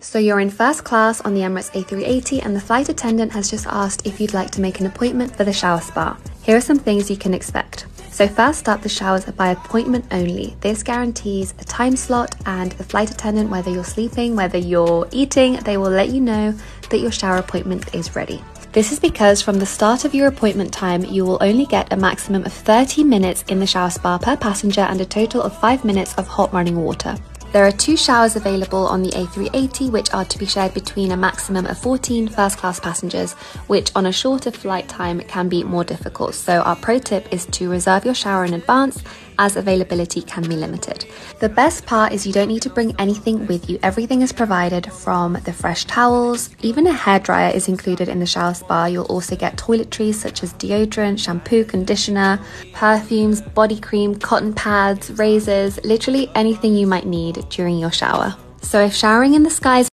So you're in first class on the Emirates A380 and the flight attendant has just asked if you'd like to make an appointment for the shower spa. Here are some things you can expect. So first up, the showers are by appointment only. This guarantees a time slot and the flight attendant, whether you're sleeping, whether you're eating, they will let you know that your shower appointment is ready. This is because from the start of your appointment time, you will only get a maximum of 30 minutes in the shower spa per passenger and a total of 5 minutes of hot running water. There are two showers available on the A380, which are to be shared between a maximum of 14 first class passengers, which on a shorter flight time can be more difficult. So, our pro tip is to reserve your shower in advance as availability can be limited. The best part is you don't need to bring anything with you. Everything is provided from the fresh towels. Even a hairdryer is included in the shower spa. You'll also get toiletries such as deodorant, shampoo, conditioner, perfumes, body cream, cotton pads, razors, literally anything you might need during your shower. So if showering in the skies